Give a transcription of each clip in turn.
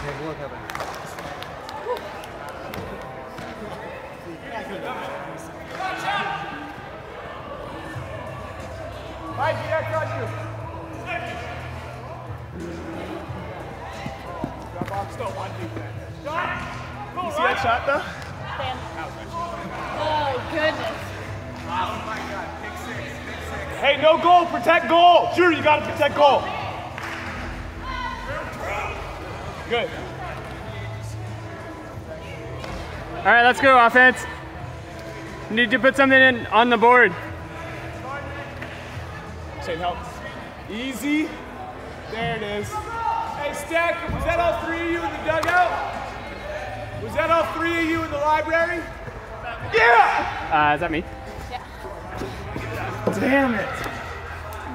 Hey, look, Evan. Mike, that's on you. Drop off, still one defense. You see that shot though? Sam. Oh, goodness. Hey, no goal, protect goal. Sure, you gotta protect goal. Good. All right, let's go offense. Need to put something in on the board. Shane, help. Easy. There it is. Hey, Stack, was that all three of you in the dugout? Was that all three of you in the library? Yeah! Uh, is that me? Yeah. Damn it.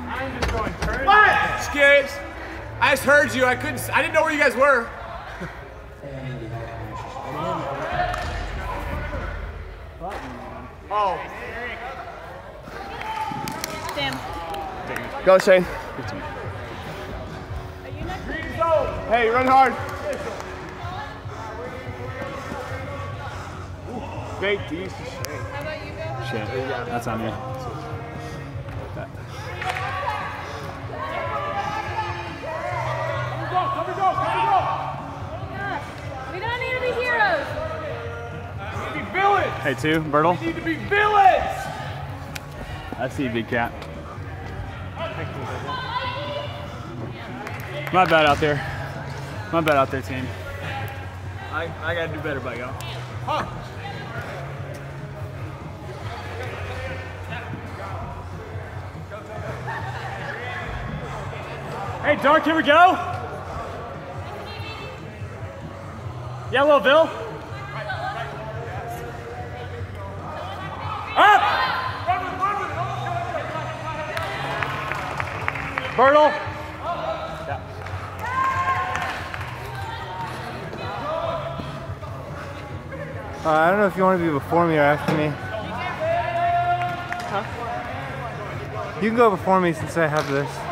I'm just going turn. What? Skids. I just heard you. I couldn't. I didn't know where you guys were. oh. Sam. Go, Shane. Are you next? Hey, run hard. Great D's Shane. How about you go? Shit, that's on me. Hey, two, Bertle. We need to be villains. I see you, big cat. My bad out there. My bad out there, team. I, I gotta do better by y'all. Huh. Hey, Dark, here we go. Yeah, little Bill. Up! Bertle. Uh, I don't know if you want to be before me or after me. You can go before me since I have this.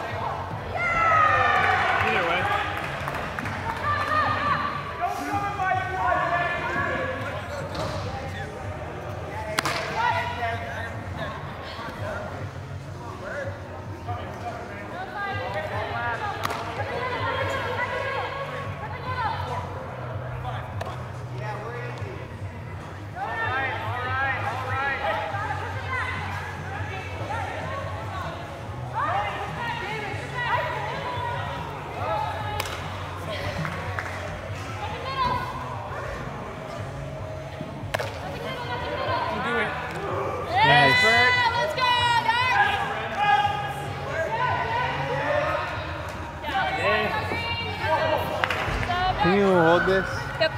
Can you hold this? Yep.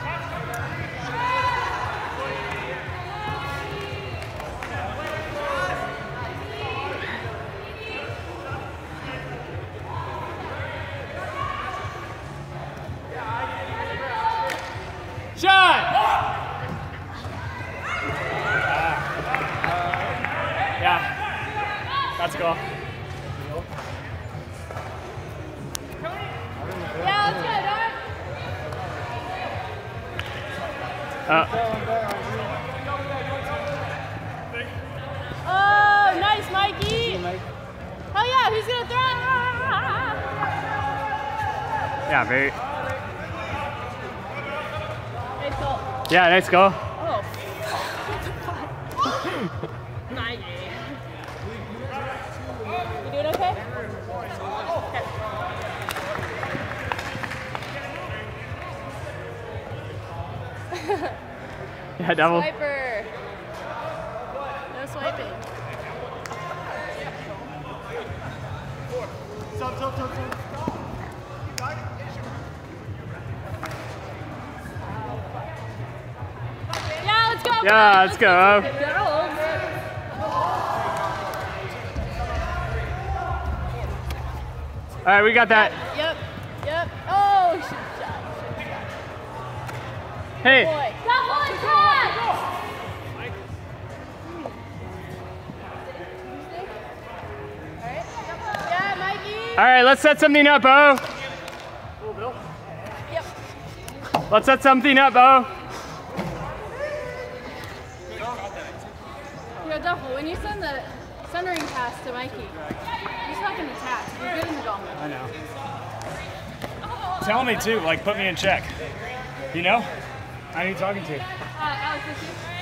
Let's go. Uh, Oh, nice, Mikey. Oh, yeah, who's going to throw? yeah, very. Nice goal. Yeah, let's go. Yeah, double. Swiper. No swiping. Yeah, let's go. Yeah, let's go. All right, we got that. Yep. Yep. Oh, Hey, Boy. Come on, Alright. Yeah, Mikey. all right, let's set something up, Bo. Let's set something up, Bo. Yo, Duffel, when you send the centering pass to Mikey, he's fucking attack. You're good in the gauntlet. I know. Tell me too, like put me in check. You know? I need talking to. Uh, Alex,